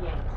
Yeah.